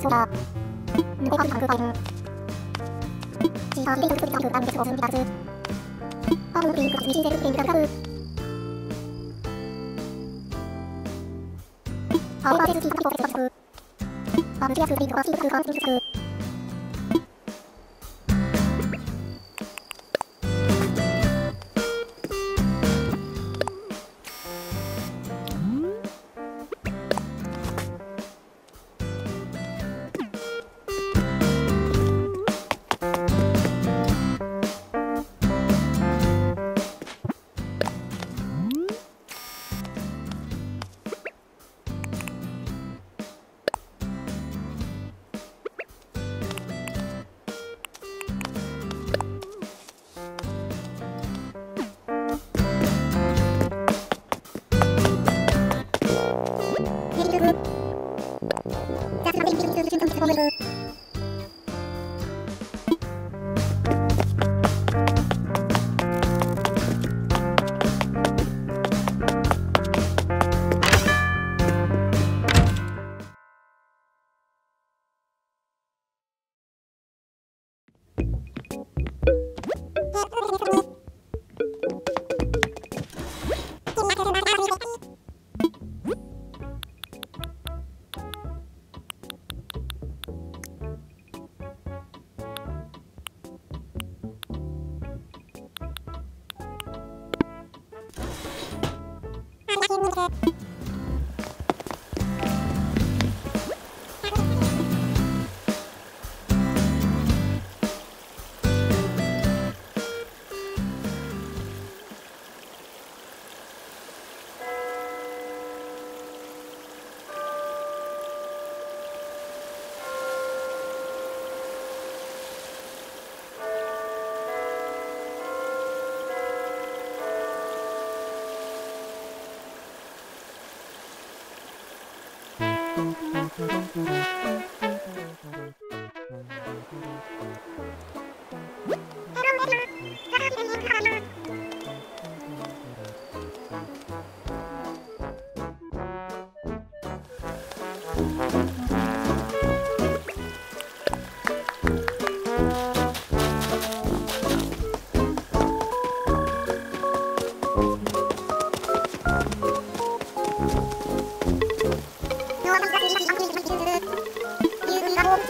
소다 누가 방그 방지가 이래도 소리 방그 방그 무슨 비다즈 아무 빙그 미신 대로 빙그 그 아이바제스 기가 버스 그 아무지야 그 빙그 그 그 그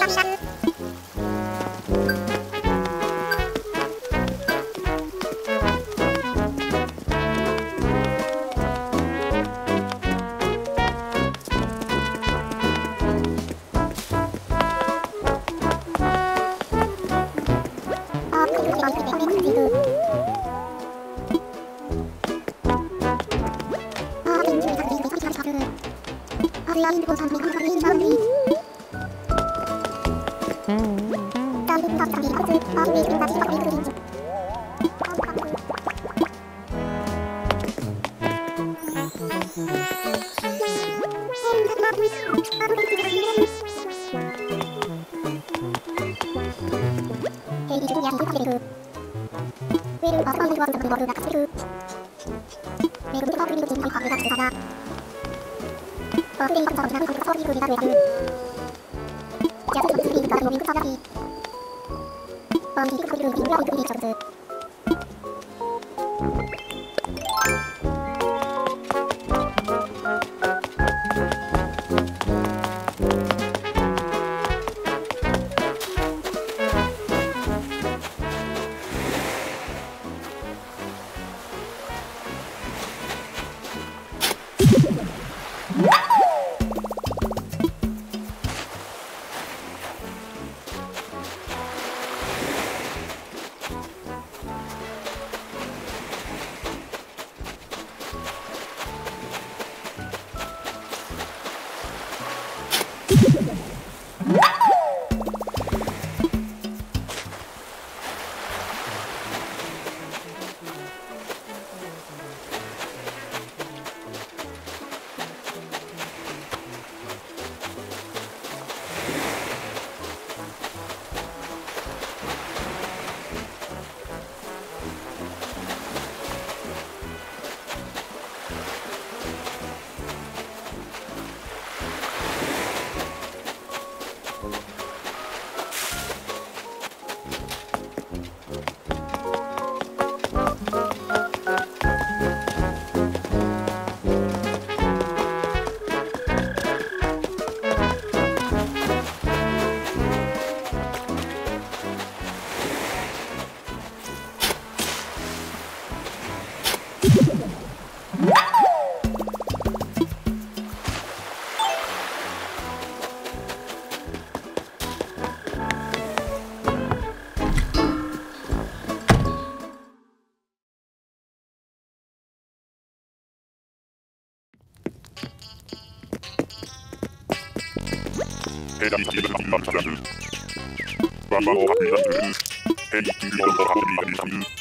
lắc lắc ヘイリジュニアにかけるウェルバーバーワールドのボールがかけるメグミカーリルキンにかけがつかなバーデンカンサーのナムカンソーリーグになるやつジャズのスリーガーのミンクサーラピーバーディークリルキングラウンドリーチョルズヘラリティブマンタラス。バンバオハピラス。ヘリティブオー Hey, you don't know how to be.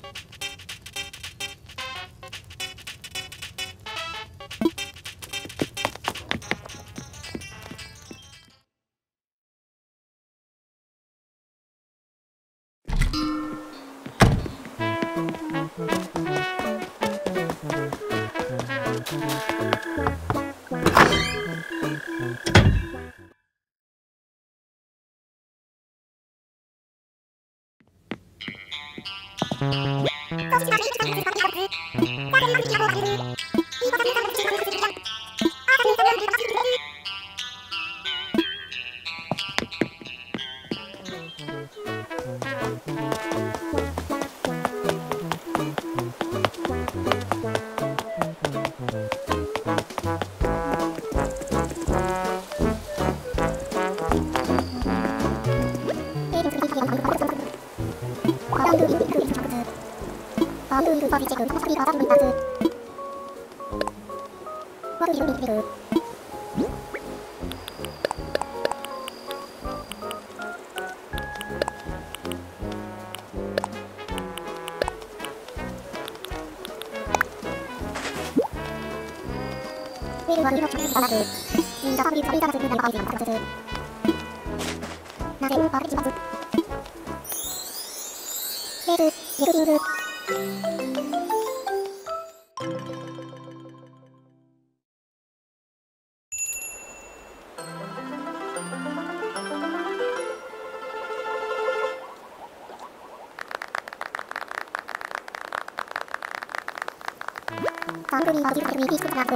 にはじめて右スクラブ。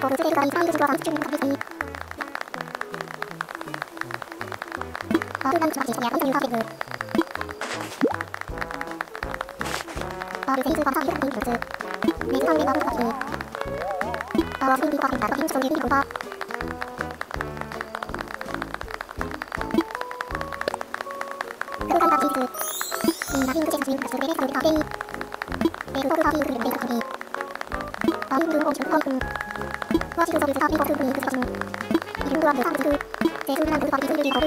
ボブスレーが2回ずつご飯中の旅に。バールランチは実際やんというハテブ。バールセンスは300人ずつ。メジカンレバーの旅に。バーワスインディパーフェクターとピンチというリコバ。ワシルソルズカピコクンクスカチンイルンドアンドサンズクセクランドルパピズルリコル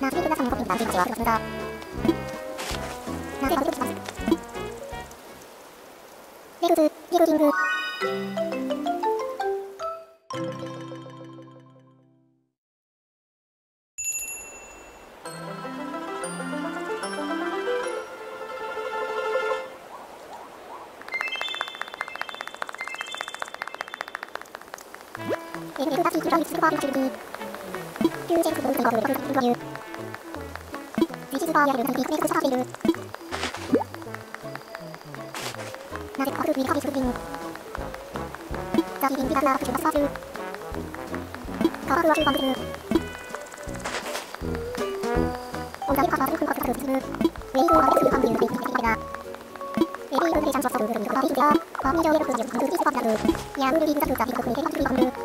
まあ、次、皆さんのコピーの番組は、私が。たキリンビタナープチュバサーーカーフは中盤でるオンダイカーフーフーパスターイクをアファンディンでイキキキラエリーブレジャンスングーフィースパッ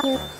Thank you.